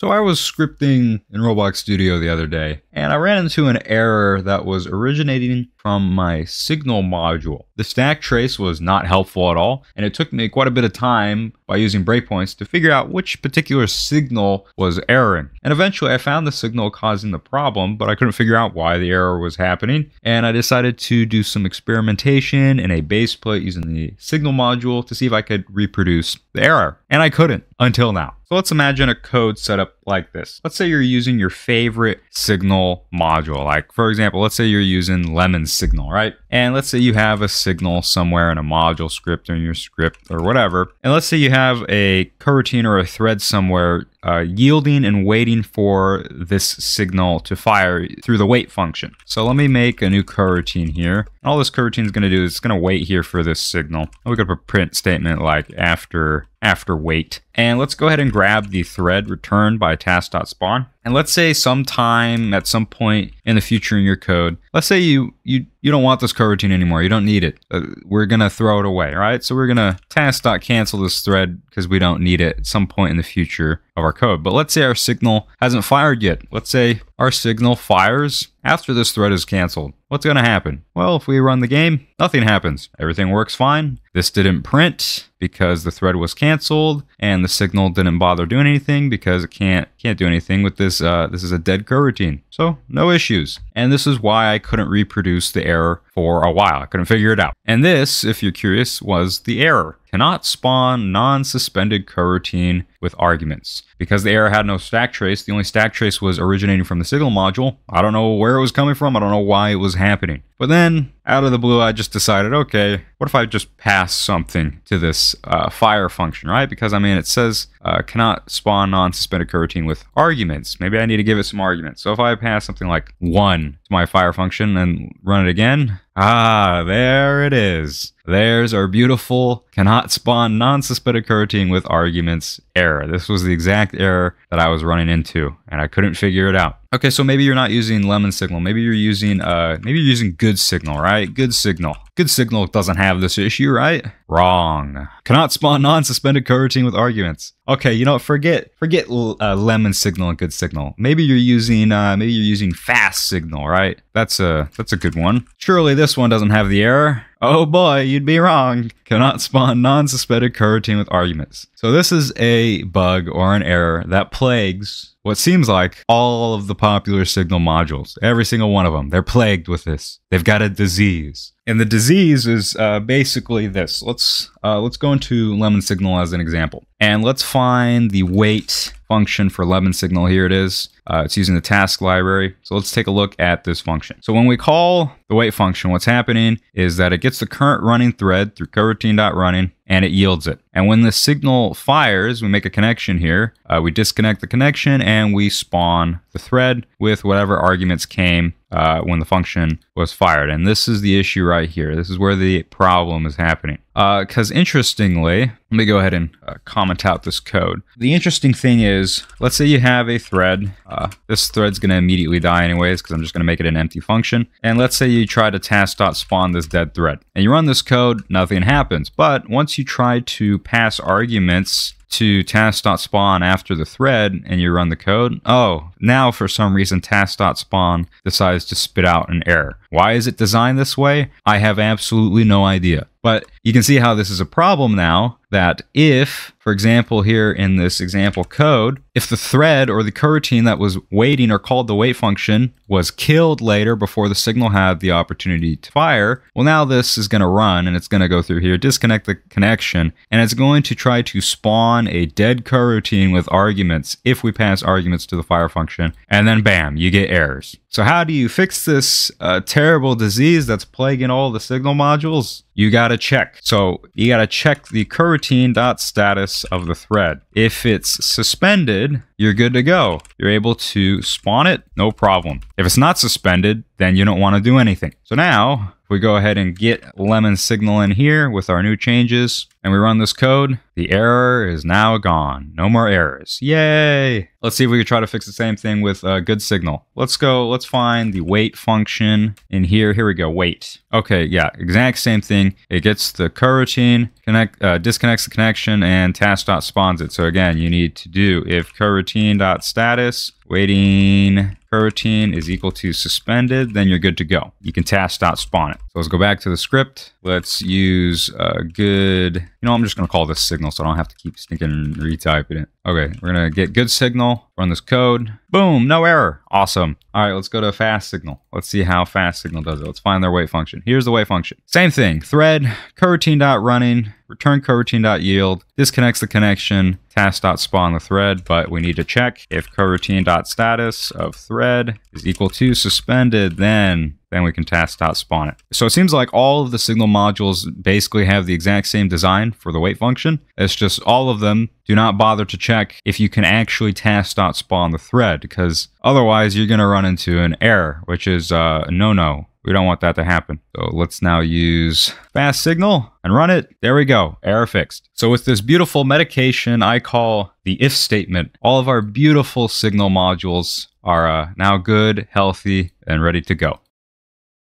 So I was scripting in Roblox Studio the other day, and I ran into an error that was originating from my signal module. The stack trace was not helpful at all, and it took me quite a bit of time by using breakpoints to figure out which particular signal was erroring. And eventually I found the signal causing the problem, but I couldn't figure out why the error was happening, and I decided to do some experimentation in a base plate using the signal module to see if I could reproduce the error. And I couldn't until now. So let's imagine a code setup like this. Let's say you're using your favorite signal module. Like for example, let's say you're using Lemon Signal, right? And let's say you have a signal somewhere in a module script or in your script or whatever. And let's say you have a coroutine or a thread somewhere uh, yielding and waiting for this signal to fire through the wait function. So let me make a new coroutine here. All this coroutine is going to do is it's going to wait here for this signal. We could put a print statement like after after wait. And let's go ahead and grab the thread returned by task.spawn. And let's say sometime at some point in the future in your code, let's say you you you don't want this coroutine anymore. You don't need it. Uh, we're gonna throw it away, right? So we're gonna task.cancel this thread because we don't need it at some point in the future of our code. But let's say our signal hasn't fired yet. Let's say our signal fires after this thread is canceled. What's going to happen? Well, if we run the game, nothing happens. Everything works fine. This didn't print because the thread was canceled, and the signal didn't bother doing anything because it can't can't do anything with this. Uh, this is a dead coroutine, so no issues. And this is why I couldn't reproduce the error for a while. I couldn't figure it out. And this, if you're curious, was the error. Cannot spawn non-suspended coroutine with arguments. Because the error had no stack trace, the only stack trace was originating from the signal module. I don't know where it was coming from. I don't know why it was happening. But then, out of the blue, I just decided, okay, what if I just pass something to this uh, fire function, right? Because, I mean, it says uh, cannot spawn non-suspended coroutine with arguments. Maybe I need to give it some arguments. So if I pass something like 1 to my fire function and run it again, ah, there it is. There's our beautiful cannot spawn non-suspended coroutine with arguments error. This was the exact error that I was running into, and I couldn't figure it out. Okay, so maybe you're not using lemon signal. Maybe you're using uh maybe you're using good signal, right? Good signal. Good signal doesn't have this issue, right? Wrong. Cannot spawn non-suspended coroutine with arguments. Okay, you know forget forget uh, lemon signal and good signal. Maybe you're using uh maybe you're using fast signal, right? That's a that's a good one. Surely this one doesn't have the error. Oh boy, you'd be wrong. Cannot spawn non-suspended coroutine with arguments. So this is a bug or an error that plagues what seems like all of the popular signal modules. Every single one of them. They're plagued with this. They've got a disease. And the disease is uh, basically this. Let's uh, let's go into lemon signal as an example. And let's find the wait function for lemon signal. Here it is. Uh, it's using the task library. So let's take a look at this function. So when we call the wait function, what's happening is that it gets the current running thread through coroutine.running and it yields it. And when the signal fires, we make a connection here. Uh, we disconnect the connection and we spawn the thread with whatever arguments came uh, when the function was fired. And this is the issue right here. This is where the problem is happening. Because uh, interestingly, let me go ahead and uh, comment out this code. The interesting thing is, let's say you have a thread. Uh, this thread's going to immediately die anyways because I'm just going to make it an empty function. And let's say you try to task.spawn this dead thread. And you run this code, nothing happens. But once you try to pass arguments to task.spawn after the thread and you run the code, oh, now for some reason task.spawn decides to spit out an error. Why is it designed this way? I have absolutely no idea. But you can see how this is a problem now that if, for example, here in this example code, if the thread or the coroutine that was waiting or called the wait function was killed later before the signal had the opportunity to fire, well, now this is going to run and it's going to go through here, disconnect the connection, and it's going to try to spawn a dead coroutine with arguments if we pass arguments to the fire function, and then bam, you get errors. So how do you fix this uh, terrible disease that's plaguing all the signal modules? You got to check. So you got to check the coroutine.status of the thread. If it's suspended, you're good to go. You're able to spawn it, no problem. If it's not suspended, then you don't want to do anything. So now we go ahead and get lemon signal in here with our new changes and we run this code, the error is now gone. No more errors. Yay! Let's see if we can try to fix the same thing with uh, good signal. Let's go, let's find the wait function in here. Here we go, wait. Okay, yeah, exact same thing. It gets the coroutine, connect, uh, disconnects the connection, and task.spawns it. So again, you need to do if coroutine.status waiting coroutine is equal to suspended, then you're good to go. You can task.spawn it. So let's go back to the script. Let's use a good, you know, I'm just going to call this signal so I don't have to keep stinking and retyping it. Okay, we're going to get good signal, run this code. Boom, no error. Awesome. All right, let's go to a fast signal. Let's see how fast signal does it. Let's find their wait function. Here's the wait function. Same thing, thread, coroutine.running, return coroutine.yield, disconnects the connection, task.spawn the thread, but we need to check if coroutine.status of thread is equal to suspended, then then we can task.spawn it. So it seems like all of the signal modules basically have the exact same design for the wait function. It's just all of them do not bother to check if you can actually task.spawn the thread because otherwise you're going to run into an error, which is uh, a no-no. We don't want that to happen. So let's now use fast signal and run it. There we go. Error fixed. So with this beautiful medication I call the if statement, all of our beautiful signal modules are uh, now good, healthy, and ready to go.